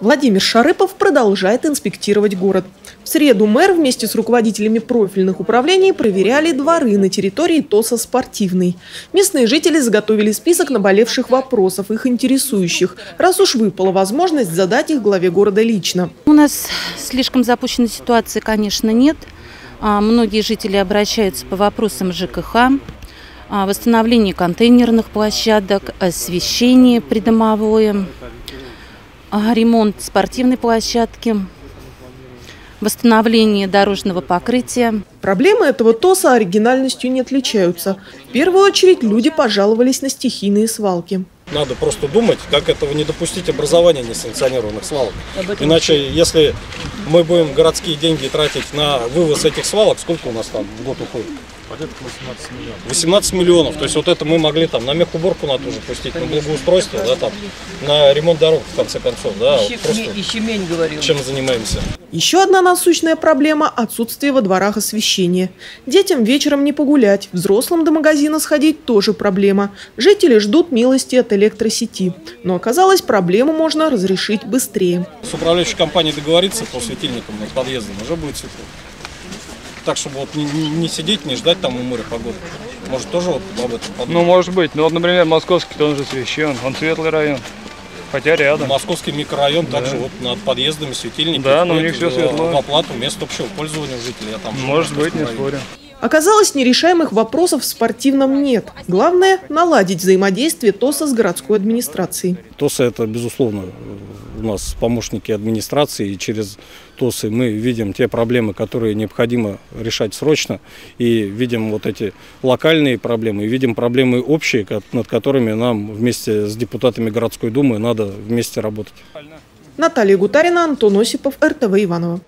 Владимир Шарыпов продолжает инспектировать город. В среду мэр вместе с руководителями профильных управлений проверяли дворы на территории ТОСа «Спортивный». Местные жители заготовили список наболевших вопросов, их интересующих, раз уж выпала возможность задать их главе города лично. У нас слишком запущенной ситуации, конечно, нет. А, Многие жители обращаются по вопросам ЖКХ, а, восстановление контейнерных площадок, освещение придомовое, ремонт спортивной площадки, восстановление дорожного покрытия. Проблемы этого ТОСа оригинальностью не отличаются. В первую очередь люди пожаловались на стихийные свалки. Надо просто думать, как этого не допустить образования несанкционированных свалок. Иначе, если мы будем городские деньги тратить на вывоз этих свалок, сколько у нас там в год уходит? Порядка 18 миллионов. 18 миллионов. То есть вот это мы могли там на мехуборку на ту же пустить, на благоустройство, да, там, на ремонт дорог, в конце концов, да, вот просто И Щемень говорил. чем занимаемся. Еще одна насущная проблема – отсутствие во дворах освещения. Детям вечером не погулять, взрослым до магазина сходить тоже проблема. Жители ждут милости от электросети. Но оказалось, проблему можно разрешить быстрее. С управляющей компанией договориться по светильникам над подъездом, уже будет светло. Так, чтобы вот не, не- сидеть, не ждать там у моря погоды. Может, тоже вот об этом подумать? Ну, может быть. Ну, вот, например, московский, он же освещен. Он светлый район. Хотя рядом. Московский микрорайон также вот над подъездами светильники. Да, но у них всё в- светло. В оплату мест общего пользования у жителей. Я там живу в Может быть, не районе. спорю. Оказалось, нерешаемых вопросов в спортивном нет. Главное – наладить взаимодействие ТОСа с городской администрацией. ТОСы это, безусловно, у нас помощники администрации, и через ТОСы мы видим те проблемы, которые необходимо решать срочно, и видим вот эти локальные проблемы, и видим проблемы общие, над которыми нам вместе с депутатами городской думы надо вместе работать. Наталья Гутарина, Антон Осипов, РТВ Иваново.